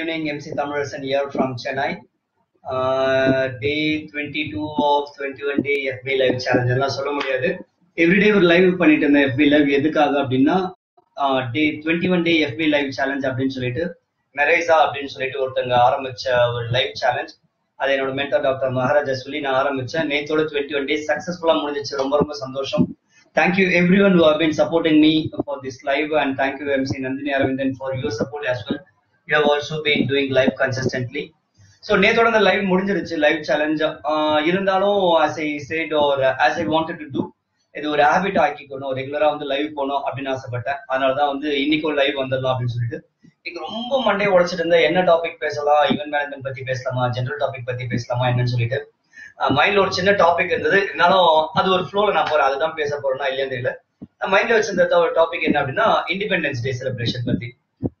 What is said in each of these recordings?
evening, MC Thamarasan here from Chennai. Uh, day 22 of 21 day FB live challenge. எல்லாம் சொல்ல முடியாது. Everyday ஒரு live பண்ணிட்டு இருந்தேன் FB லைவ் எதுக்காக அப்படின்னா day twenty one day FB live challenge அப்படின்னு சொல்லிட்டு மெரேசா அப்படின்னு சொல்லிட்டு ஒருத்தங்க ஆரம்பிச்ச ஒரு லைவ் சேலஞ்ச் அது என்னோட மென்டர் டாக்டர் மகாராஜா சொல்லி நான் ஆரம்பிச்சேன். நேத்தோட டுவெண்ட்டி ஒன் டே சக்சஸ்ஃபுல்லா முடிஞ்சிச்சு. ரொம்ப ரொம்ப சந்தோஷம். Thank you everyone who have supporting me for this live and thank you MC Nandini Aravindan for your support as well you have also been doing live consistently so நேத்தோட அந்த live முடிஞ்சிருச்சு live challenge இருந்தாலும் as I said ஒரு as I wanted to do இது ஒரு habit ஆக்கிக்கணும் ரெகுலரா வந்து live போகணும் அப்படின்னு ஆசைப்பட்டேன். அதனால தான் வந்து இன்னைக்கும் லைவ் வந்துடலாம் அப்படின்னு சொல்லிட்டு. இன்னைக்கு ரொம்ப மண்டே உழைச்சிட்டு இருந்தா என்ன டாபிக் பேசலாம் ஈவென்ட் மேனேஜ்மெண்ட் பத்தி பேசலாமா ஜென்ரல் டாபிக் பத்தி பேசலாமா என்னன்னு சொல்லிட்டு. மைண்ட்ல ஒரு சின்ன டாபிக் இருந்தது. இருந்தாலும் அது ஒரு ஃப்ளோல நான் போறேன். அதுதான் பேச போறேன்னா இல்லையா தெரியல. நான் மைண்ட்ல வச்சிருந்த ஒரு டாபிக் என்ன அப்படின்னா இண்டிபெண்டன்ஸ் டே செலிப்ரேஷன் பத்தி.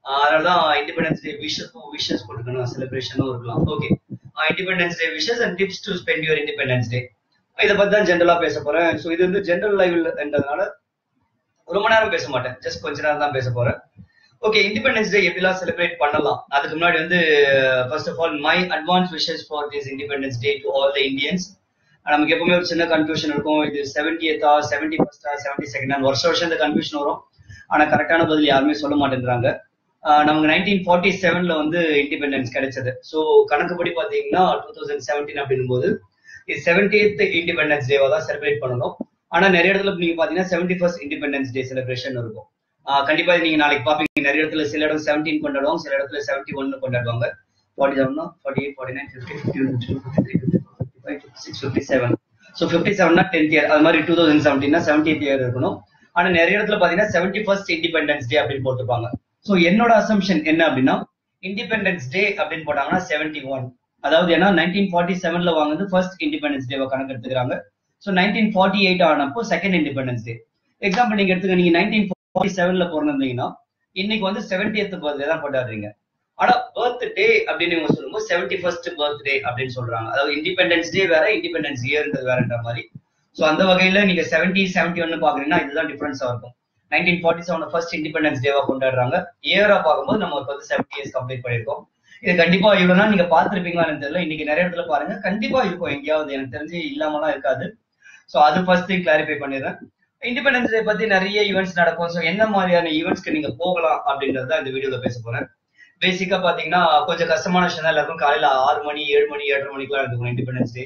அதனாலதான் இண்டிபெண்டன்ஸ் டே விஷஸ் விஷஸ் போட்டுக்கணும் செலிப்ரேஷனும் இருக்கலாம். Okay independence day wishes and tips to spend your independence day இதை பத்தி தான் ஜென்ரலா பேச போறேன். ஸோ இது வந்து ஜென்ரல் லைவ்ன்றதுனால ரொம்ப நேரம் பேச மாட்டேன். ஜஸ்ட் கொஞ்ச நேரம் தான் பேச போறேன். ஓகே இண்டிபெண்டன்ஸ் டே எப்படிலாம் செலிப்ரேட் பண்ணலாம்? அதுக்கு முன்னாடி வந்து first of all my advance wishes for this independence day to all the Indians நமக்கு எப்பவுமே ஒரு சின்ன கன்ஃபியூஷன் இருக்கும். இது செவன்டியத்தா செவன்டி ஃபர்ஸ்டா செவன்டி செகண்ட் வருஷம் வருஷம் இந்த கன்ஃபியூஷன் வரும். ஆனா கரெக்டான பதில் யாருமே சொல்ல மாட்டேங்கிறாங்க நமக்கு நைன்டீன் ஃபார்ட்டி செவன்ல வந்து இண்டிபெண்டன்ஸ் கிடைச்சது. ஸோ கணக்குப்படி பார்த்தீங்கன்னா டூ தௌசண்ட் செவன்டீன் அப்படின்னும் போது இது செவன்டியத் இண்டிபெண்டன்ஸ் டேவா தான் செலிப்ரேட் பண்ணணும். ஆனா நிறைய இடத்துல நீங்க பாத்தீங்கன்னா seventy first independence day celebration இருக்கும் கண்டிப்பா நீங்க நாளைக்கு பாப்பீங்க நிறைய இடத்துல சில இடம் செவன்டீன் கொண்டாடுவாங்க சில இடத்துல செவன்டி ஒன்னு கொண்டாடுவாங்க. Forty seven forty eight forty nine fifty fifty six fifty seven so fifty செவன்னா tenth year அது மாதிரி டூ தௌசண்ட் செவன்டீன்னா செவன்டீன்த் இயர் இருக்கணும். ஆனா நிறைய இடத்துல பாத்தீங்கன்னா செவன்டி ஃபர்ஸ்ட் இண்டிபெண்டன்ஸ் டே அப்படின்னு போட்டுப்பாங்க ஸோ என்னோட அசம்ஷன் என்ன அப்படின்னா இண்டிபெண்டன்ஸ் டே அப்படின்னு போட்டாங்கன்னா செவன்டி ஒன் அதாவது ஏன்னா நைன்டீன் ஃபார்ட்டி செவன்ல வாங்குறது ஃபர்ஸ்ட் இண்டிபெண்டன்ஸ் டேவை கணக்கு எடுத்துக்கிறாங்க ஸோ நைன்டீன் ஃபார்ட்டி எயிட் ஆனப்போ செகண்ட் இண்டிபெண்டன்ஸ் டே எக்ஸாம்பிள் நீங்க எடுத்துக்க நீங்க நைன்டீன் ஃபார்ட்டி செவன்ல பிறந்திருந்தீங்கன்னா இன்னைக்கு வந்து செவன்டியத் பர்த்டே தான் கொண்டாடுறீங்க. ஆனா பர்த் டே அப்படின்னு இவங்க சொல்லும்போது செவன்டி ஃபர்ஸ்ட் பர்த் டே அப்படின்னு சொல்றாங்க. அதாவது இண்டிபெண்டன்ஸ் டே வேற இண்டிபெண்டன்ஸ் இயர்ன்றது வேறன்ற மாதிரி. ஸோ அந்த வகையில நீங்க செவன்டி செவன்டி ஒன்னு பாக்குறீங்கன்னா இதுதான் டிஃபரன்ஸா இருக்கும். Nineteen forty seven first independence டேவா கொண்டாடுறாங்க. இயரா பார்க்கும்போது நம்ம வந்து செவன்டி இயர்ஸ் கம்ப்ளீட் பண்ணியிருக்கோம். இது கண்டிப்பா இவ்வளவுனா நீங்க பாத்துருப்பீங்களான்னு தெரியல. இன்னைக்கு நிறைய இடத்துல பாருங்க. கண்டிப்பா இருக்கும். எங்கேயாவது எனக்கு தெரிஞ்சு இல்லாமலாம் இருக்காது. ஸோ அது ஃபர்ஸ்ட் கிளாரிஃபை பண்ணிடுறேன். இண்டிபெண்டன்ஸ் டே பத்தி நிறைய ஈவெண்ட்ஸ் நடக்கும். ஸோ என்ன மாதிரியான ஈவெண்ட்ஸ்க்கு நீங்க போகலாம் அப்படின்றத இந்த வீடியோல பேச போறேன். பேசிக்கா பாத்தீங்கன்னா கொஞ்சம் கஷ்டமான விஷயம் தான். எல்லாருக்கும் காலையில ஆறு மணி ஏழு மணி ஏழரை மணிக்கெல்லாம் இருக்கும் இண்டிபெண்டன்ஸ் டே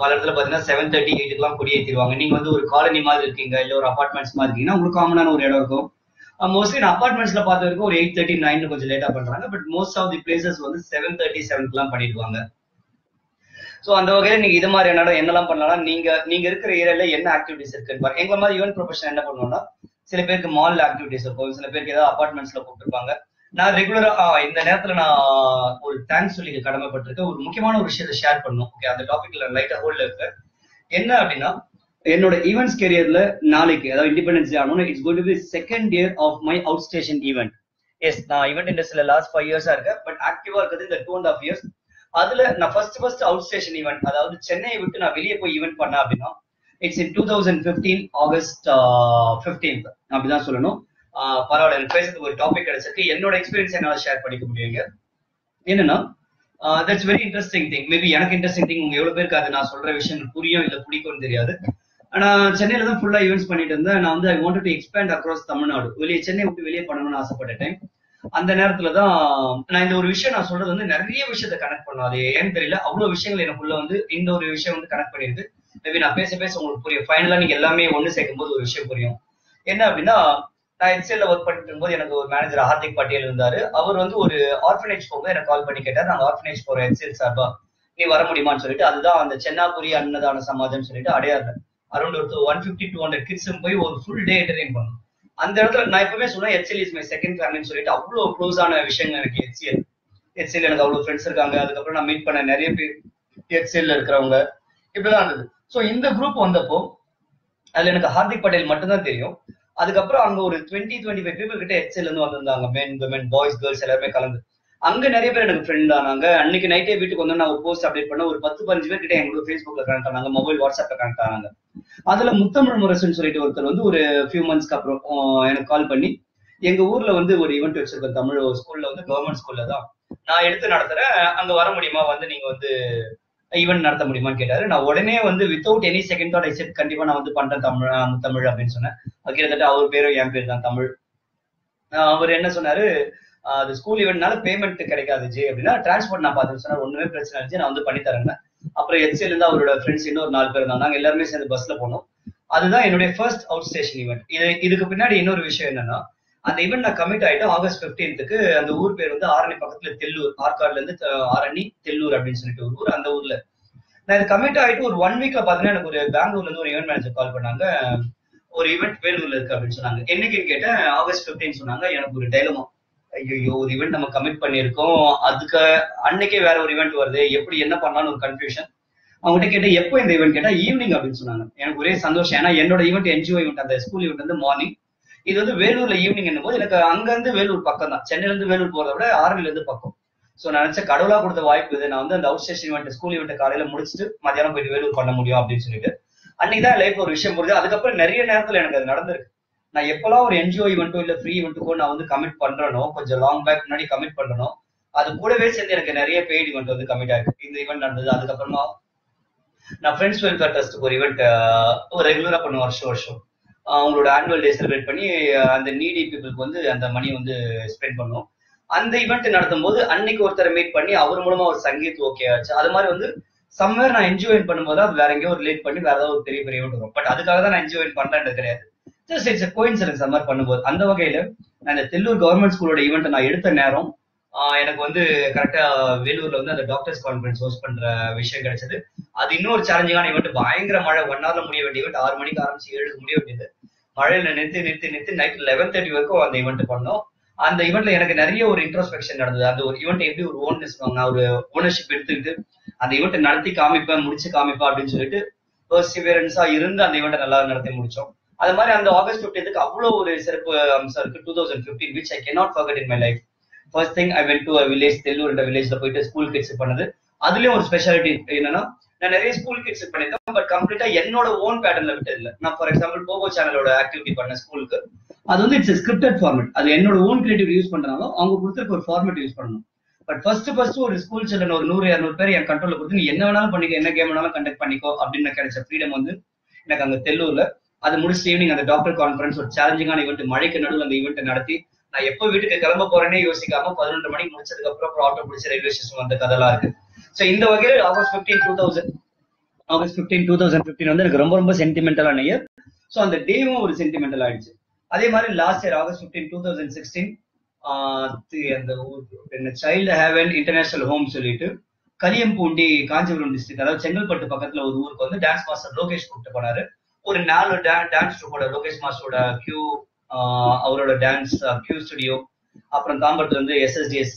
பல இடத்துல பாத்தீங்கன்னா செவன் தேர்ட்டி எயிட்டுக்குலாம் குடியேற்றிடுவாங்க நீங்க வந்து ஒரு காலனி மாதிரி இருக்கீங்க இல்ல ஒரு அபார்ட்மெண்ட்ஸ் மாதிரி இருக்கீங்கன்னா உங்களுக்கு காமனான ஒரு இடம் இருக்கும். மோஸ்ட்லி நான் அபார்ட்மெண்ட்ஸ்ல பார்த்த வரைக்கும் ஒரு எயிட் தேர்ட்டி நைன் கொஞ்சம் லேட்டா பண்றாங்க. But most of the places வந்து செவன் தேர்ட்டி செவன்க்குலாம் பண்ணிடுவாங்க. ஸோ அந்த வகையில நீங்க இது மாதிரி என்ன என்னெல்லாம் பண்ணலாம் நீங்க நீங்க இருக்கிற ஏரியால என்ன ஆக்டிவிட்டிஸ் இருக்குன்னு பாருங்க. மாதிரி ஈவென்ட் ப்ரொஃபஷன் என்ன பண்ணுவோம்னா சில பேருக்கு மால் ஆக்டிவிட்டிஸ் இருக்கும். சில பேருக்கு ஏதாவது அபார்ட்மெண்ட்ஸ்ல கூப்பிட்டுருப்பாங்க. நான் ரெகுலரா இந்த நேரத்துல நான் ஒரு தேங்க்ஸ் சொல்லி கடமைப்பட்டிருக்கேன். ஒரு முக்கியமான ஒரு விஷயத்தை ஷேர் பண்ணும் ஓகே அந்த டாபிக்ல லைட்டா ஹோல்ட்ல இருக்கு என்ன அப்படின்னா என்னோட ஈவெண்ட்ஸ் கெரியர்ல நாளைக்கு அதாவது இண்டிபெண்டன்ஸ் டே ஆனோம் it's got be second year of my out station event as நான் ஈவெண்ட் இண்டஸ்ட்ரியில லாஸ்ட் ஃபைவ் இயர்ஸா இருக்கேன். பட் ஆக்டிவா இருக்கிறது இந்த டூ அண்ட் ஆஃப் இயர்ஸ் அதுல நான் first first out station event அதாவது சென்னையை விட்டு நான் வெளியே போய் ஈவெண்ட் பண்ணேன் அப்படின்னா it's in two thousand fifteen August fifteenth அப்படிதான் சொல்லணும். பரவாயில்ல எனக்கு பேசுறதுக்கு ஒரு டாபிக் கிடைச்சிருக்கு. என்னோட எக்ஸ்பீரியன்ஸ் என்னால் ஷேர் பண்ணிக்க முடியுங்க? என்னன்னா that's very interesting thing maybe எனக்கு இன்ட்ரெஸ்டிங் திங் உங்க எவ்வளவு பேருக்கு அது நான் சொல்ற விஷயம் புரியும் இல்ல பிடிக்கும்னு தெரியாது. ஆனா சென்னையில தான் ஃபுல்லா ஈவெண்ட்ஸ் பண்ணிட்டு இருந்தேன். நான் வந்து I want to expand across Tamil Nadu. வெளியே சென்னை விட்டு வெளியே பண்ணணும்னு ஆசைப்பட்டுட்டேன். அந்த நேரத்துல தான் நான் இந்த ஒரு விஷயம் நான் சொல்றது வந்து நிறைய விஷயத்த கனெக்ட் பண்ணும் அது ஏன்னு தெரியல அவ்வளவு விஷயங்கள் எனக்குள்ள வந்து இந்த ஒரு விஷயம் வந்து கனெக்ட் பண்ணிருக்கு மேபி நான் பேச பேச உங்களுக்கு புரியும். ஃபைனலா நீங்க எல்லாமே ஒண்ணு சேர்க்கும் போது ஒரு விஷயம் புரியும். என்ன அப்படின்னா நான் எக்ஸல்ல ஒர்க் பண்ணிட்டு இருக்கும்போது எனக்கு ஒரு மேனேஜர் ஹார்திக் பட்டேல் இருந்தாரு. அவர் வந்து ஒரு ஆர்ஃபனேஜ் போக எனக்கு கால் பண்ணி கேட்டார். நாங்கள் ஆர்ஃபனேஜ் போறோம் என்சிஎல் சார்பா நீ வர முடியுமான்னு சொல்லிட்டு அதுதான் அந்த சென்னாபுரி அன்னதான சமாஜம் சொல்லிட்டு அடையாறு அரௌண்ட் ஒரு ஒன் பிப்டி டூ ஹண்ட்ரட் கிட்ஸும் போய் ஒரு ஃபுல் டே என்டர்டைன் பண்ணும். அந்த இடத்துல நான் எப்பவுமே சொன்னேன் ஹெச்எல் இஸ் மை செகண்ட் ஃபேமிலின்னு சொல்லிட்டு அவ்வளோ க்ளோஸ் ஆன விஷயங்கள் எனக்கு ஹெச்எல் ஹெச்எல் எனக்கு அவ்வளோ ஃப்ரெண்ட்ஸ் இருக்காங்க. அதுக்கப்புறம் நான் மீட் பண்ண நிறைய பேர் ஹெச்எல்ல இருக்கிறவங்க. இப்படிதான் இருந்தது. ஸோ இந்த குரூப் வந்தப்போ அதுல எனக்கு ஹார்திக் பட்டேல் மட்டும்தான் தெரியும். அதுக்கப்புறம் அங்க ஒரு டுவெண்ட்டி டுவெண்ட்டி ஃபைவ் பீப்புள் கிட்ட ஹெச்எல் இருந்து வந்திருந்தாங்க. மென் விமன் பாய்ஸ் கேர்ள்ஸ் எல்லாருமே கலந்து. அங்க நிறைய பேர் எனக்கு ஃப்ரெண்ட் ஆனாங்க. அன்னைக்கு நைட்டே வீட்டுக்கு வந்து நான் ஒரு போஸ்ட் அப்டேட் பண்ண ஒரு பத்து பதினஞ்சு பேர் கிட்ட எங்களோட ஃபேஸ்புக்ல கனெக்ட் ஆனாங்க. மொபைல் வாட்ஸ்அப்ல கனெக்ட் ஆனாங்க. அதுல முத்தமிழ் முரசன் சொல்லிட்டு ஒருத்தர் வந்து ஒரு ஃபியூ மந்த்ஸ்க்கு அப்புறம் எனக்கு கால் பண்ணி எங்க ஊர்ல வந்து ஒரு ஈவெண்ட் வச்சிருக்கேன் தமிழ் ஸ்கூல்ல வந்து கவர்மெண்ட் ஸ்கூல்ல தான் நான் எடுத்து நடத்துறேன். அங்க வர முடியுமா? வந்து நீங்க வந்து ஈவெண்ட் நடத்த முடியுமான்னு கேட்டாரு. நான் உடனே வந்து without any second thought I said கண்டிப்பா நான் வந்து பண்றேன் தமிழ் தமிழ் அப்படின்னு சொன்னேன். கிட்டத்தட்ட அவர் பேரும் என் பேர் தான் தமிழ். அவர் என்ன சொன்னாரு அது ஸ்கூல் ஈவெண்ட்னால பேமெண்ட் கிடைக்காது ஜி அப்படின்னா டிரான்ஸ்போர்ட் நான் பார்த்து சொன்னேன் ஒண்ணுமே பிரச்சனை இருந்துச்சு நான் வந்து பண்ணி தரேன் அப்புறம் எச்சில இருந்து அவரோட ஃப்ரெண்ட்ஸ் இன்னொரு நாலு பேர் இருந்தாங்க நாங்க எல்லாருமே சேர்ந்து பஸ்ல போனோம். அதுதான் என்னுடைய ஃபர்ஸ்ட் அவுட் ஸ்டேஷன் ஈவெண்ட் இது இதுக்கு பின்னாடி இன்னொரு விஷயம் என்னன்னா அந்த ஈவெண்ட் நான் கமிட் ஆயிட்டு ஆகஸ்ட் 15th அந்த ஊர் பேர் வந்து ஆரணி பக்கத்துல தெல்லூர் ஆற்காடுல இருந்து ஆரணி தெல்லூர் அப்படின்னு சொல்லிட்டு ஒரு ஊர் அந்த ஊர்ல. நான் இது கமிட் ஆயிட்டு ஒரு ஒன் வீக்ல பாத்தீங்கன்னா எனக்கு ஒரு பெங்களூர்ல இருந்து ஒரு ஈவெண்ட் மேனேஜர் கால் பண்ணாங்க. ஒரு ஈவெண்ட் வேலூர்ல இருக்கு அப்படின்னு சொன்னாங்க. என்னைக்குன்னு கேட்டேன்? ஆகஸ்ட் 15 சொன்னாங்க. எனக்கு ஒரு டைலமா ஐயோ ஒரு ஈவெண்ட் நம்ம கமிட் பண்ணியிருக்கோம். அதுக்கு அன்னைக்கே வேற ஒரு ஈவெண்ட் வருது. எப்படி என்ன பண்ணலாம்னு ஒரு கன்ஃபியூஷன் அவங்ககிட்ட கேட்டேன் எப்போ இந்த ஈவெண்ட் கேட்டா ஈவினிங் அப்படின்னு சொன்னாங்க. எனக்கு ஒரே சந்தோஷம். ஏன்னா என்னோட ஈவெண்ட் என்ஜிஓ ஈவெண்ட் அந்த ஸ்கூல் ஈவெண்ட் வந்து மார்னிங் இது வந்து வேலூர்ல ஈவினிங் என்னும் போது எனக்கு அங்க இருந்து வேலூர் பக்கம் தான் சென்னையில இருந்து வேலூர் போறத விட ஆரணில இருந்து பக்கம். சோ நான் நினைச்ச கடவுளா கொடுத்த வாய்ப்பு இது. நான் வந்து அந்த out station event school event காலையில முடிச்சுட்டு மத்தியானம் போயிட்டு வேலூர் பண்ண முடியும் அப்படின்னு சொல்லிட்டு. அன்னைக்கு தான் லைஃப் ஒரு விஷயம் புரியுது அதுக்கப்புறம் நிறைய நேரத்துல எனக்கு அது நடந்திருக்கு. நான் எப்பெல்லாம் ஒரு என்ஜிஓ இவெண்ட்டோ இல்ல ஃப்ரீ இவெண்ட்டுக்கோ நான் வந்து கமிட் பண்றேனோ கொஞ்சம் லாங் பேக் முன்னாடி கமிட் பண்றனோ அது கூடவே சேர்ந்து எனக்கு நிறைய பெய்ட் இவெண்ட் வந்து கமிட் ஆயிருக்கு. இந்த ஈவெண்ட் நடந்தது அதுக்கப்புறமா நான் ஃப்ரெண்ட்ஸ் வெல்ஃபேர் ட்ரஸ்ட் ஒரு ஈவெண்ட் ஒரு ரெகுலரா பண்ணுவேன் வருஷம் வருஷம். அவங்களோட ஆனுவல் டே செலிப்ரேட் பண்ணி அந்த நீடி பீப்புளுக்கு வந்து அந்த மணி வந்து ஸ்பெண்ட் பண்ணுவோம். அந்த ஈவெண்ட் நடத்தும் போது அன்னைக்கு ஒருத்தரை மீட் பண்ணி அவர் மூலமா ஒரு சங்கீத் ஓகே ஆச்சு. அது மாதிரி வந்து சம்வேர் நான் என்ஜாயின் பண்ணும்போது அது வேற எங்கேயோ ரிலேட் பண்ணி வேற ஏதாவது ஒரு பெரிய பெரிய ஈவெண்ட் வரும். பட் அதுக்காக தான் நான் என்ஜாயின் பண்றேன்றது கிடையாது. ஜஸ்ட் இட்ஸ் கோயின்சிடன்ஸ் அந்த மாதிரி பண்ணும்போது. அந்த வகையில நான் இந்த தெல்லூர் கவர்மெண்ட் ஸ்கூலோட ஈவெண்ட் நான் எடுத்த நேரம் எனக்கு வந்து கரெக்டா வேலூர்ல வந்து அந்த டாக்டர்ஸ் கான்ஃபரன்ஸ் ஹோஸ்ட் பண்ற விஷயம் கிடைச்சது. அது இன்னொரு சேலஞ்சிங்கான ஈவெண்ட் பயங்கர மழை. ஒன் ஹவர்ல முடிய வேண்டிய ஈவெண்ட் ஆறு மணிக்கு ஆரம்பிச்சு ஏழுக்கு முடிய வேண்டியது. மழையில நிறுத்தி நிறுத்தி நிறுத்தி நைட் லெவன் தேர்ட்டி வரைக்கும் அந்த ஈவெண்ட் பண்ணோம். அந்த ஈவெண்ட்ல எனக்கு நிறைய ஒரு இன்ட்ரோஸ்பெக்ஷன் நடந்தது. அந்த ஒரு ஈவெண்ட் எப்படி ஒரு ஓன்னஸ் நான் ஒரு ஓனர்ஷிப் எடுத்துக்கிட்டு அந்த ஈவெண்ட்டை நடத்தி காமிப்பேன் முடிச்சு காமிப்பேன் அப்படின்னு சொல்லிட்டு பர்சிவியரன்ஸா இருந்து அந்த ஈவெண்ட்டை நல்லா நடத்தி முடிச்சோம். அது மாதிரி அந்த ஆகஸ்ட் 15க்கு அவ்வளவு ஒரு சிறப்பு அம்சம் இருக்கு. Two thousand fifteen which I cannot forget in my life first thing I went to village Telugu என்ற வில்லேஜ்ல போயிட்டு ஸ்கூல் கிட்ஸ் பண்ணது. அதுலயும் ஒரு ஸ்பெஷாலிட்டி என்னன்னா நான் நிறைய ஸ்கூல் கிட்ஸ் பண்ணிருக்கேன் பட் கம்ப்ளீட்டா என்னோட ஓன் பேட்டர்ன்ல விட்டது இல்லை. நான் ஃபார் எக்ஸாம்பிள் போகோ சேனலோட ஆக்டிவிட்டி பண்ண ஸ்கூலுக்கு அது வந்து இட்ஸ் ஸ்கிரிப்டட் ஃபார்மேட் அது என்னோட ஓன் கிரியேட்டிவ் யூஸ் பண்றனாலும் அவங்க கொடுத்துருக்க ஒரு ஃபார்மேட் யூஸ் பண்ணணும். பட் ஃபர்ஸ்ட் ஃபர்ஸ்ட் ஒரு ஸ்கூல் சில்ட்ரன் ஒரு நூறு இரநூறு பேர் என் கண்ட்ரோல கொடுத்து நீ என்ன வேணாலும் பண்ணிக்கோ என்ன கேம் வேணாலும் கண்டக்ட் பண்ணிக்கோ அப்படின்னு கிடைச்ச ஃப்ரீடம் வந்து எனக்கு அங்க தெல்லூர்ல அது முடிச்சு ஈவினிங் அந்த டாக்டர் கான்ஃபரன்ஸ் ஒரு சேலஞ்சிங்கான ஈவெண்ட் மழைக்கு நடுவில் அந்த ஈவெண்ட் நடத்தி நான் எப்போ வீட்டுக்கு கிளம்ப போறேனே யோசிக்காம பதினொன்று மணிக்கு முடிச்சதுக்கு அப்புறம் அப்புறம் ஆட்டோ பிடிச்ச ரயில்வே ஸ்டேஷன் வந்த கதெல்லாம் இருக்கு. ஸோ இந்த வகையில் August fifteen two thousand August fifteen two thousand fifteen வந்து எனக்கு ரொம்ப ரொம்ப சென்டிமெண்டலான இயர் ஸோ அந்த டேவும் ஒரு சென்டிமெண்டல் ஆயிடுச்சு. அதே மாதிரி last year August fifteen two thousand sixteen அந்த ஊர் சைல்டு ஹேவன் இன்டர்நேஷனல் ஹோம் சொல்லிட்டு கலியம்பூண்டி காஞ்சிபுரம் டிஸ்ட்ரிக்ட் அதாவது செங்கல்பட்டு பக்கத்துல ஒரு ஊருக்கு வந்து டான்ஸ் மாஸ்டர் லோகேஷ் கூப்பிட்டு போனாரு. ஒரு நாலு டான்ஸ் ட்ரூப்போட லோகேஷ் மாஸ்டரோட கியூ அவரோட டான்ஸ் கியூ ஸ்டுடியோ அப்புறம் தாம்பரத்துல வந்து SSTS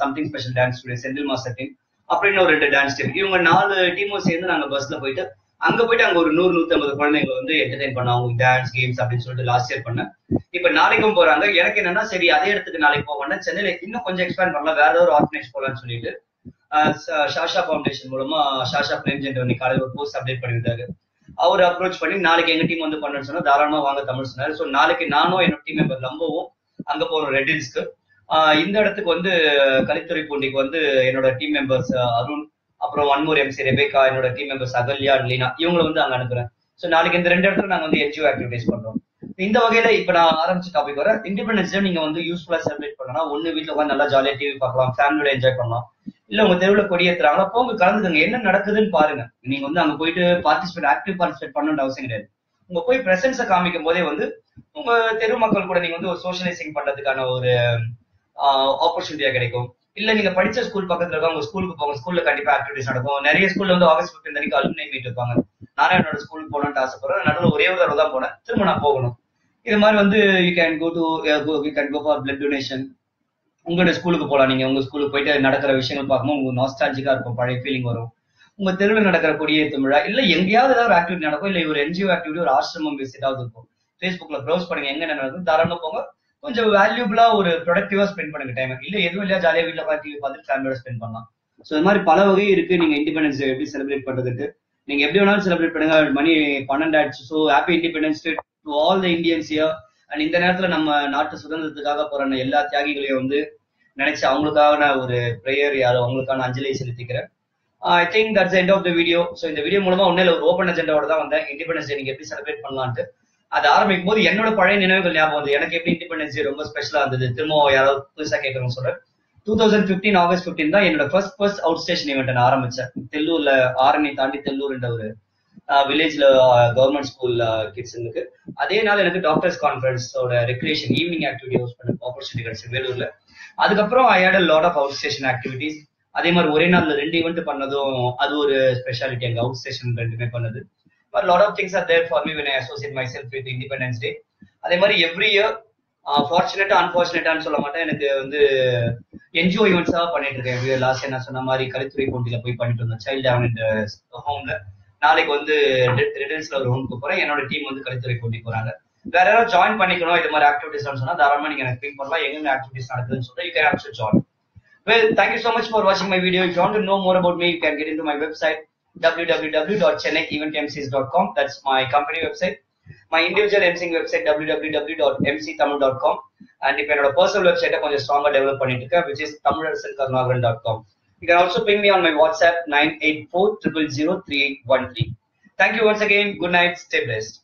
something special dance studio Senthil master team அப்படின்னு ஒரு ரெண்டு டான்ஸ் டீம் இவங்க நாலு டீமும் சேர்ந்து நாங்க பஸ்ல போயிட்டு அங்க போயிட்டு அங்க ஒரு நூறு நூத்தி ஐம்பது குழந்தைங்களை வந்து என்டர்டைன் பண்ண அவங்க டான்ஸ் கேம்ஸ் அப்படின்னு சொல்லிட்டு லாஸ்ட் இயர் பண்ணேன் இப்ப நாளைக்கும் போறாங்க. எனக்கு என்னன்னா சரி அதே இடத்துக்கு நாளைக்கு போவோம்னா சென்னையில இன்னும் கொஞ்சம் எக்ஸ்பேண்ட் பண்ணலாம். வேற ஏதாவது ஆர்கனைஸ் போலாம்னு சொல்லிட்டு ஷாஷா ஃபவுண்டேஷன் மூலமா ஷாஷா பிரேம்ஜென்ட் வந்து காலையில் ஒரு போஸ்ட் அப்டேட் பண்ணியிருந்தாரு. அவர் அப்ரோச் பண்ணி நாளைக்கு எங்க டீம் வந்து பண்ணணும்னு சொன்னா தாராளமா வாங்க தமிழ் சொன்னாரு. ஸோ நாளைக்கு நானும் என்னோட டீம் மெம்பர் லம்போவும் அங்க போறோம் ரெட்டில்ஸ்க்கு இந்த இடத்துக்கு வந்து கலித்துறை பூண்டிக்கு வந்து என்னோட டீம் மெம்பர்ஸ் அருண் அப்புறம் ஒன்மூர் எம்சி ரெபேக்கா என்னோட டீம் மெம்பர்ஸ் அகல்யா லீனா இவங்களை வந்து அங்க அனுப்புறேன். ஸோ நாளைக்கு இந்த ரெண்டு இடத்துல நாங்க வந்து என்ஜிஓ ஆக்டிவிட்டிஸ் பண்றோம். இந்த வகையில இப்ப நான் ஆரம்பிச்ச டாபிக் வர இண்டிபெண்டன்ஸ் டே நீங்க வந்து யூஸ்ஃபுல்லா செலிப்ரேட் பண்ணலாம். ஒண்ணு வீட்டுல உட்காந்து நல்லா ஜாலியா டிவி பார்க்கலாம். ஃபேமிலியோட என்ஜாய் பண்ணலாம். இல்ல உங்க தெருவுல கொடியேத்துறாங்களா போங்க கலந்துக்கங்க. என்ன நடக்குதுன்னு பாருங்க. நீங்க வந்து அங்க போயிட்டு பார்ட்டிசிபேட் ஆக்டிவ் பார்ட்டிசிபேட் பண்ணணும்னு அவசியம் கிடையாது. உங்க போய் பிரசன்ஸை காமிக்கும் போதே வந்து உங்க தெரு மக்கள் கூட நீங்க வந்து ஒரு சோஷியலைசிங் பண்றதுக்கான ஒரு ஆப்பர்ச்சுனிட்டியா கிடைக்கும். இல்ல நீங்க படிச்ச ஸ்கூல் பக்கத்துல இருக்க உங்க ஸ்கூலுக்கு போங்க. ஸ்கூல்ல கண்டிப்பா ஆக்டிவிட்டிஸ் நடக்கும். நிறைய ஸ்கூல்ல வந்து ஆகஸ்ட் பிப்டீன் அன்னைக்கு அலுமினை மீட் இருப்பாங்க. நானும் என்னோட ஸ்கூலுக்கு போகணும்னு ஆசைப்படுறேன். நடுவில் ஒரே ஒரு தடவை தான் போனேன். திரும்ப நான் போகணும். இது மாதிரி வந்து you can go to you can go for blood donation உங்களோட ஸ்கூலுக்கு போகலாம் நீங்க உங்க ஸ்கூலுக்கு போயிட்டு நடக்கிற விஷயங்கள் பார்க்கும்போது உங்களுக்கு நாஸ்டாலஜிக்கா இருக்கும் பழைய ஃபீலிங் வரும். உங்க தெருவில் நடக்கிற கொடியேற்று விழா இல்ல எங்கேயாவது ஏதாவது ஒரு ஆக்டிவிட்டி நடக்கும் இல்ல ஒரு என்ஜிஓ ஆக்டிவிட்டி ஒரு ஆசிரமம் விசிட்டாவது இருக்கும். ஃபேஸ்புக்ல ப்ரௌஸ் பண்ணுங்க எங்க நடக்கும் தாராளமா போங்க. கொஞ்சம் வேல்யூபிளா ஒரு ப்ரொடக்டிவா ஸ்பெண்ட் பண்ணுங்க டைம் இல்ல எதுவும் இல்லையா ஜாலியா வீட்டுல பார்த்து டிவி பார்த்துட்டு ஃபேமிலியோட ஸ்பெண்ட் பண்ணலாம். ஸோ இது மாதிரி பல வகை இருக்கு. நீங்க இண்டிபெண்டன்ஸ் எப்படி செலிப்ரேட் பண்றதுக்கு. நீங்க எப்படி வேணாலும் செலிப்ரேட் பண்ணுங்க. மணி பன்னெண்டு ஆயிடுச்சு so happy independence day to all the Indians year and இந்த நேரத்துல நம்ம நாட்டு சுதந்திரத்துக்காக போற எல்லா தியாகிகளையும் வந்து நினைச்சு அவங்களுக்கான ஒரு ப்ரேயர் யாரோ அவங்களுக்கான அஞ்சலியை செலுத்திக்கிறேன். I think that's end of the video so இந்த வீடியோ மூலமா ஒன்னும் ஒரு ஓப்பன் அஜெண்டாவோட தான் வந்தேன். இண்டிபெண்டன்ஸ் டே நீங்க எப்படி செலிப்ரேட் பண்ணலான்ட்டு. அது ஆரம்பிக்கும் போது என்னோட பழைய நினைவுகள் ஞாபகம் வந்து எனக்கு எப்படி இண்டிபெண்டன்ஸ் டே ரொம்ப ஸ்பெஷலா இருந்தது? திரும்ப யாராவது புதுசா கேட்கணும்னு சொல்றேன். Two thousand fifteen August fifteen தான் என்னோட first first out station event நான் ஆரம்பிச்சேன். தெல்லூர்ல ஆரணி தாண்டி தெல்லூர்ன்ற ஒரு வில்லேஜ்ல கவர்மெண்ட் ஸ்கூல் கிட்ஸுங்களுக்கு அதே நாள் எனக்கு டாக்டர்ஸ் கான்ஃபரன்ஸோட ரெக்ரியேஷன் ஈவினிங் ஆக்டிவிட்டி ஹோஸ்ட் பண்ண ஆப்பர்ச்சுனிட்டி கிடைச்சு வேலூர்ல. அதுக்கப்புறம் I had lot of out station activities அதே மாதிரி ஒரே நாள்ல ரெண்டு ஈவெண்ட் பண்ணதும் அது ஒரு ஸ்பெஷாலிட்டி எங்க அவுட் ஸ்டேஷன் ரெண்டுமே பண்ணது. But lot of things are there for me when I associate myself with independence day அதே மாதிரி எவ்ரி இயர் ஃபார்ச்சுனேட்டா அன்பார்ச்சுனேட்டான்னு சொல்ல மாட்டேன். எனக்கு வந்து என்ஜிஓ ஈவெண்ட்ஸாக பண்ணிட்டு இருக்கேன். லாஸ்ட் நான் சொன்ன மாதிரி கலித்துறை போட்டியில போய் பண்ணிட்டு இருந்தேன். சைல்டு டேவலண்ட் ஹோம்ல நாளைக்கு வந்து ரிட்டர்ன்ஸ்ல ஒரு ஹோம்க்கு போறேன் என்னோட டீம் வந்து கலித்துறை போட்டி போறாங்க வேற யாராவது ஜாயின் பண்ணிக்கணும் இது மாதிரி ஆக்டிவிட்டிஸ் சொன்னா தாராளமா நீங்க எனக்கு பிங் பண்ணலாம் எங்க ஆக்டிவிட்டிஸ் நடக்குதுன்னு சொல்லிட்டு you can actual join Well, thank you so much for watching my video. If you want to know more about me, you can get into my website www.chennaieventmcs.com. That's my company website. My individual MCing website www.mctamil.com. And if என்னோட personal website கொஞ்சம் ஸ்ட்ராங்கா develop பண்ணிட்டு இருக்கேன் which is tamilarasan.com. You can also ping me on my WhatsApp 984 000 3813. Thank you once again. Good night. Stay blessed.